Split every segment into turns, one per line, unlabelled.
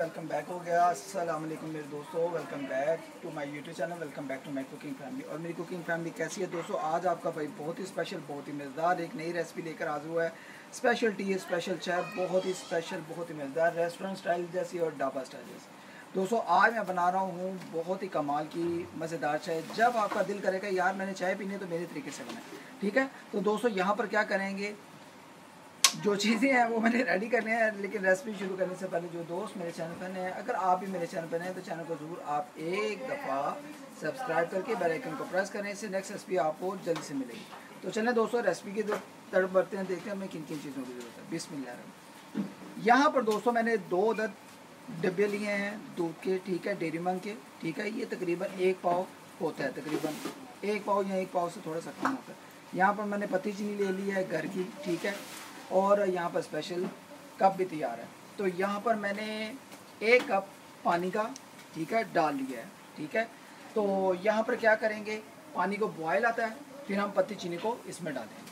Welcome back हो गया। अस्सलाम वालेकुम मेरे दोस्तों welcome back to my YouTube channel welcome back to my cooking family और मेरी कुकिंग फैमिली कैसी है दोस्तों? आज आपका भाई बहुत ही स्पेशल बहुत ही मज़ेदार एक नई रेसिपी लेकर आज हुआ है। स्पेशल टी स्पेशल चाय, बहुत ही स्पेशल बहुत ही मज़ेदार रेस्टोरेंट स्टाइल जैसी और ढाबा स्टाइल जैसी। दोस्तों, आज मैं बना रहा हूँ बहुत ही कमाल की मज़ेदार चाय। जब आपका दिल करेगा, यार, मैंने चाय पीनी है तो मेरे तरीके से बनाए। ठीक है? तो दोस्तों, यहाँ पर क्या करेंगे? जो चीज़ें हैं वो मैंने रेडी करने हैं, लेकिन रेसिपी शुरू करने से पहले जो दोस्त मेरे चैनल पर हैं, अगर आप भी मेरे चैनल पर हैं तो चैनल को ज़रूर आप एक दफ़ा सब्सक्राइब करके बेल आइकन को प्रेस करें, इससे नेक्स्ट रेसिपी आपको जल्दी से मिलेगी। तो चलें दोस्तों रेसिपी की तरफ़ बढ़ते हैं, देखते हैं हमें किन किन चीज़ों की ज़रूरत है। बिस्मिल्लाह। यहाँ पर दोस्तों मैंने दो दर डब्बे लिए हैं, दूध के, ठीक है, डेरी मंग के, ठीक है, ये तकरीबन एक पाव होता है, तकरीबन एक पाव या एक पाव से थोड़ा सा कम होता है। यहाँ पर मैंने पत्ती चीनी ले ली है, घर की, ठीक है और यहाँ पर स्पेशल कप भी तैयार है। तो यहाँ पर मैंने एक कप पानी का, ठीक है, डाल लिया है, ठीक है। तो यहाँ पर क्या करेंगे, पानी को बॉयल आता है, फिर हम पत्ती चीनी को इसमें डालेंगे।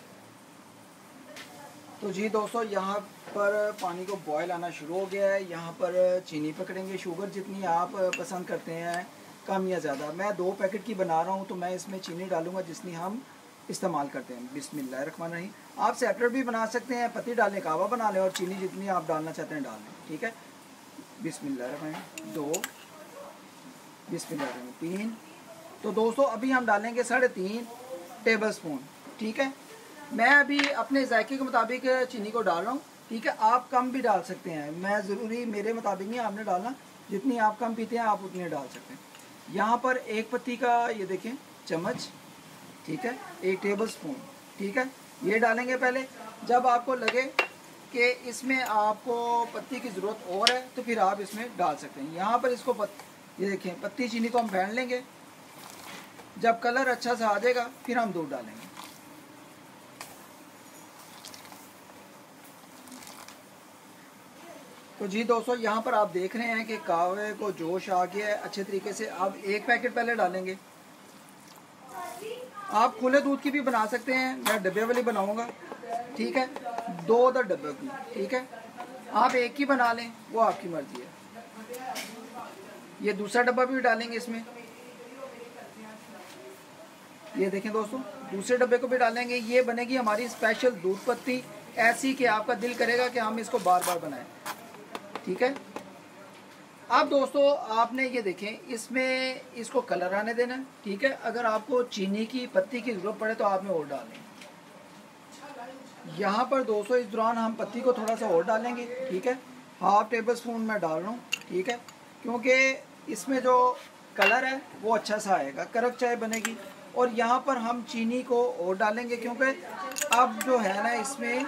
तो जी दोस्तों, यहाँ पर पानी को बॉयल आना शुरू हो गया है। यहाँ पर चीनी पकड़ेंगे। शुगर जितनी आप पसंद करते हैं, कम या ज़्यादा। मैं दो पैकेट की बना रहा हूँ तो मैं इसमें चीनी डालूँगा जितनी हम इस्तेमाल करते हैं। बिस्मिल्लाह रखमान रही आप सेपरेट भी बना सकते हैं, पत्ती डालने, कावा बना लें और चीनी जितनी आप डालना चाहते हैं डाल लें, ठीक है? बिस्मिल्लाह रखमान दो। बिस्मिल्लाह रखमान तीन। तो दोस्तों, अभी हम डालेंगे साढ़े तीन टेबल स्पून ठीक है? मैं अभी अपने जायके के मुताबिक चीनी को डाल रहा हूँ, ठीक है? आप कम भी डाल सकते हैं। मैं ज़रूरी मेरे मुताबिक नहीं, आपने डालना। जितनी आप कम पीते हैं, आप उतनी डाल सकते हैं। यहाँ पर एक पत्ती का, ये देखें, चम्मच ठीक है? एक टेबल स्पून ठीक है? ये डालेंगे पहले। जब आपको लगे कि इसमें आपको पत्ती की ज़रूरत और है तो फिर आप इसमें डाल सकते हैं। यहाँ पर इसको पत, ये देखें पत्ती चीनी को हम फेंट लेंगे। जब कलर अच्छा सा आ जाएगा फिर हम दूध डालेंगे। तो जी दोस्तों यहाँ पर आप देख रहे हैं कि कावे को जोश आ गया है। अच्छे तरीके से अब एक पैकेट पहले डालेंगे। आप खुले दूध की भी बना सकते हैं। मैं डब्बे वाली बनाऊँगा। ठीक है? दो उधर डब्बे की। ठीक है? आप एक ही बना लें, वो आपकी मर्ज़ी है। ये दूसरा डब्बा भी डालेंगे इसमें। ये देखें दोस्तों, दूसरे डब्बे को भी डालेंगे। ये बनेगी हमारी स्पेशल दूध पत्ती, ऐसी कि आपका दिल करेगा कि हम इसको बार बार बनाएँ। ठीक है? अब दोस्तों, आपने ये देखें, इसमें इसको कलर आने देना ठीक है? अगर आपको चीनी की, पत्ती की ज़रूरत पड़े तो आप आपने और डालें यहाँ पर दोस्तों, इस दौरान हम पत्ती को थोड़ा सा और डालेंगे, ठीक है? हाफ़ टेबल स्पून मैं डाल रहा हूँ, ठीक है? क्योंकि इसमें जो कलर है, वो अच्छा सा आएगा करक चाय बनेगी। और यहाँ पर हम चीनी को और डालेंगे, क्योंकि अब जो है ना, इसमें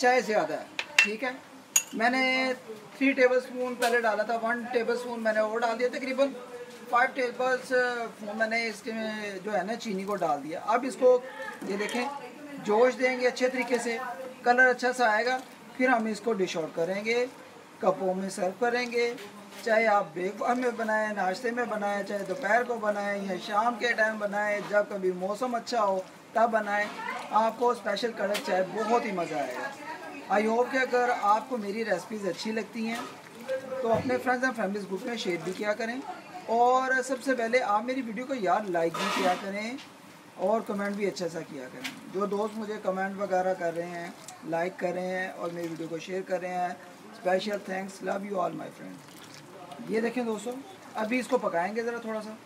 चाय ज़्यादा है, ठीक है? मैंने थ्री टेबल स्पून पहले डाला था वन टेबल स्पून मैंने और डाल दिया, तकरीबन फाइव टेबल स्पून मैंने इसके में जो है ना चीनी को डाल दिया। अब इसको ये देखें, जोश देंगे अच्छे तरीके से कलर अच्छा सा आएगा, फिर हम इसको डिश आउट करेंगे कपों में सर्व करेंगे। चाहे आप ब्रेकफास्ट में बनाएँ, नाश्ते में बनाएँ, चाहे दोपहर को बनाएँ, या शाम के टाइम बनाएँ, जब कभी मौसम अच्छा हो, तब बनाएँ। आपको स्पेशल कड़क चाय बहुत ही मज़ा आएगा। आई होप कि अगर आपको मेरी रेसिपीज़ अच्छी लगती हैं तो अपने फ्रेंड्स एंड फैमिलीज़ ग्रुप में शेयर भी किया करें। और सबसे पहले आप मेरी वीडियो को यार लाइक भी किया करें और कमेंट भी अच्छा सा किया करें। जो दोस्त मुझे कमेंट वगैरह कर रहे हैं लाइक कर रहे हैं और मेरी वीडियो को शेयर कर रहे हैं special thanks love you all my friend ये देखें दोस्तों, अभी इसको पकाएँगे ज़रा थोड़ा सा।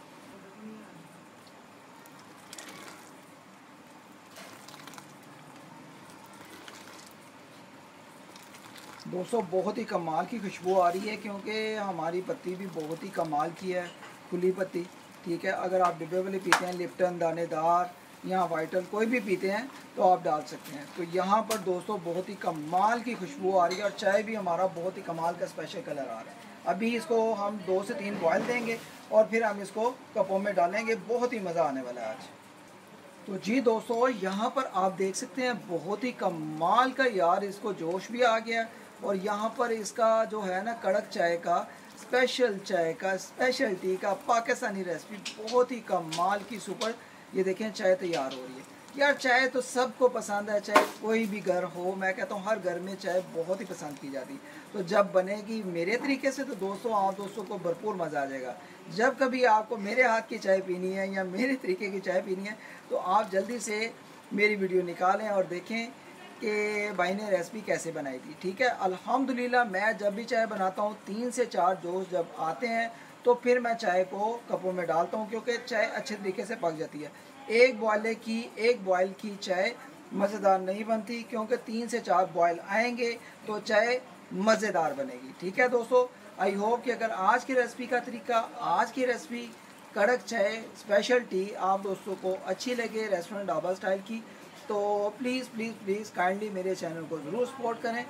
दोस्तों, बहुत ही कमाल की खुशबू आ रही है क्योंकि हमारी पत्ती भी बहुत ही कमाल की है, खुली पत्ती, ठीक है? अगर आप डिब्बे वाले पीते हैं, लिप्टन, दानेदार या वाइटल कोई भी पीते हैं तो आप डाल सकते हैं। तो यहाँ पर दोस्तों, बहुत ही कमाल की खुशबू आ रही है और चाय भी हमारा बहुत ही कमाल का स्पेशल कलर आ रहा है। अभी इसको हम दो से तीन बॉयल देंगे और फिर हम इसको कपों में डालेंगे। बहुत ही मज़ा आने वाला है आज। तो जी दोस्तों, यहाँ पर आप देख सकते हैं, बहुत ही कमाल का यार इसको जोश भी आ गया और यहाँ पर इसका जो है ना कड़क चाय का स्पेशल चाय का स्पेशल टी का पाकिस्तानी रेसिपी बहुत ही कम माल की सुपर। ये देखें, चाय तैयार हो रही है। यार चाय तो सबको पसंद है, चाहे कोई भी घर हो, मैं कहता हूँ हर घर में चाय बहुत ही पसंद की जाती तो जब बनेगी मेरे तरीके से तो दोस्तों, आप दोस्तों को भरपूर मज़ा आ जाएगा। जब कभी आपको मेरे हाथ की चाय पीनी है या मेरे तरीके की चाय पीनी है तो आप जल्दी से मेरी वीडियो निकालें और देखें कि भाई ने रेसिपी कैसे बनाई थी, ठीक है? अल्हम्दुलिल्लाह, मैं जब भी चाय बनाता हूँ, तीन से चार जोश जब आते हैं तो फिर मैं चाय को कपों में डालता हूँ, क्योंकि चाय अच्छे तरीके से पक जाती है। एक बॉयले की, एक बॉयल की चाय मज़ेदार नहीं बनती, क्योंकि तीन से चार बॉयल आएँगे तो चाय मज़ेदार बनेगी, ठीक है दोस्तों? आई होप कि अगर आज की रेसिपी का तरीका, आज की रेसिपी कड़क चाय स्पेशल टी आप दोस्तों को अच्छी लगे रेस्टोरेंट ढाबा स्टाइल की तो प्लीज़ प्लीज़ प्लीज़ काइंडली मेरे चैनल को ज़रूर सपोर्ट करें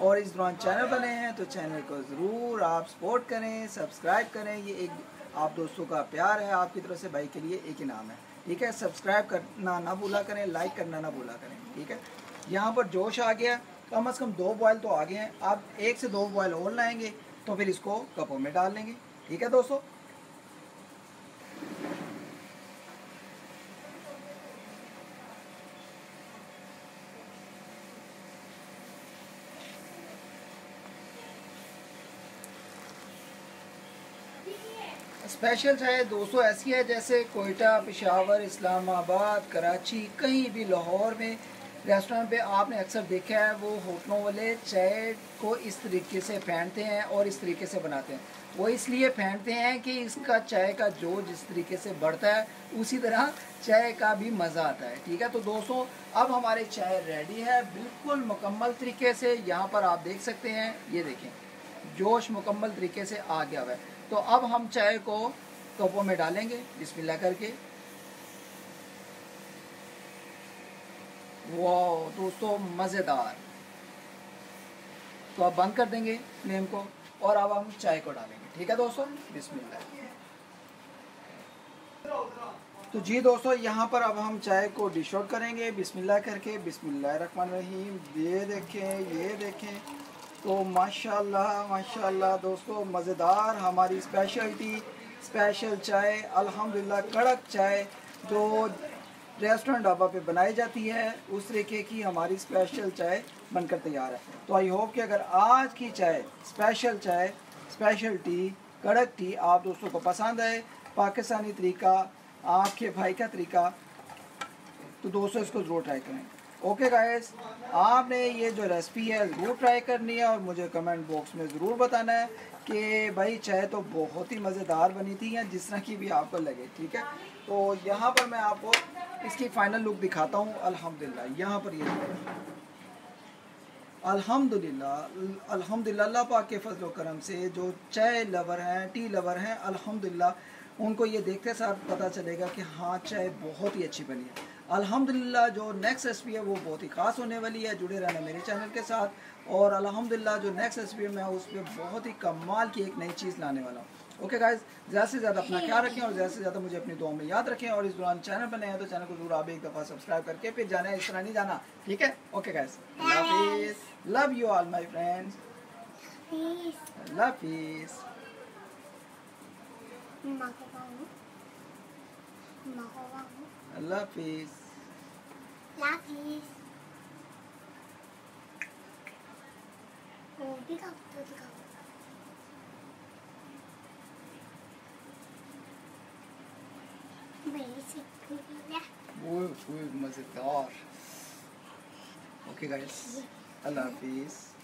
और इस दौरान चैनल बने हैं तो चैनल को ज़रूर आप सपोर्ट करें सब्सक्राइब करें। ये एक आप दोस्तों का प्यार है, आपकी तरफ़ से भाई के लिए एक इनाम है। ठीक है? सब्सक्राइब करना ना भूला करें लाइक करना ना भूला करें। ठीक है? यहाँ पर जोश आ गया। कम अज़ कम दो बॉयल तो आ गए हैं। आप एक से दो बॉयल और लाएँगे तो फिर इसको कपों में डाल लेंगे। ठीक है दोस्तों? स्पेशल चाहे 200 ऐसी है, जैसे कोयटा, पिशावर, इस्लामाबाद, कराची, कहीं भी लाहौर में रेस्टोरेंट पे आपने अक्सर देखा है, वो होटलों वाले चाय को इस तरीके से फेंटते हैं और इस तरीके से बनाते हैं। वो इसलिए फेंटते हैं कि इसका चाय का जो जिस तरीके से बढ़ता है, उसी तरह चाय का भी मज़ा आता है, ठीक है? तो दोस्तों, अब हमारे चाय रेडी है, बिल्कुल मुकम्मल तरीके से यहाँ पर आप देख सकते हैं, ये देखें। जोश मुकम्मल तरीके से आ गया हुआ तो अब हम चाय को कपों में डालेंगे, बिस्मिल्लाह करके। वो दोस्तों, मज़ेदार। तो अब बंद कर देंगे फ्लेम को, और अब हम चाय को डालेंगे। ठीक है दोस्तों? बिस्मिल्लाह। तो जी दोस्तों, यहाँ पर अब हम चाय को डिश आउट करेंगे। बिस्मिल्लाह करके, बिस्मिल्लाह रखमान रहीम। ये देखें ये देखें। तो माशाल्लाह माशाल्लाह दोस्तों, मज़ेदार हमारी स्पेशलिटी स्पेशल चाय, अल्हम्दुलिल्लाह कड़क चाय जो रेस्टोरेंट ढाबा पे बनाई जाती है, उस तरीके की हमारी स्पेशल चाय बनकर तैयार है। तो आई होप कि अगर आज की चाय स्पेशल चाय स्पेशल टी कड़क टी आप दोस्तों को पसंद है पाकिस्तानी तरीका, आपके भाई का तरीका तो दोस्तों इसको ज़रूर ट्राई करें। ओके गाइस आपने ये जो रेसिपी है ज़रूर ट्राई करनी है और मुझे कमेंट बॉक्स में ज़रूर बताना है कि भाई चाय तो बहुत ही मज़ेदार बनी थी या जिस तरह की भी आपको लगे, ठीक है? तो यहाँ पर मैं आपको इसकी फ़ाइनल लुक दिखाता हूँ। अल्हम्दुलिल्लाह, यहाँ पर ये अल्हम्दुलिल्लाह अल्हम्दुलिल्लाह अल्लाह पाक के फजल करम से जो चाय लवर हैं टी लवर हैं, अल्हम्दुलिल्लाह, उनको ये देखते साथ पता चलेगा कि हाँ चाय बहुत ही अच्छी बनी है। अल्हम्दुलिल्लाह जो नेक्स्ट रेसिपी है वो बहुत ही ख़ास होने वाली है। जुड़े रहना मेरे चैनल के साथ। और अल्हम्दुलिल्लाह जो नेक्स्ट रेसिपी है मैं उस पर बहुत ही कमाल की एक नई चीज़ लाने वाला हूँ। ओके गाइज़ ज़्यादा से ज़्यादा अपना ख्याल रखें और ज़्यादा से ज़्यादा मुझे अपनी दुआ में याद रखें। और इस दौरान चैनल बने हैं तो चैनल को ज़रूर आप एक दफ़ा सब्सक्राइब करके फिर जाना है। इस तरह नहीं जाना ठीक है? Okay guys love you all my friends love peace Lapis. Lapis.
Very 네가 yeah. 네가 없어.
must muy mazadar. Okay guys, Allah peace.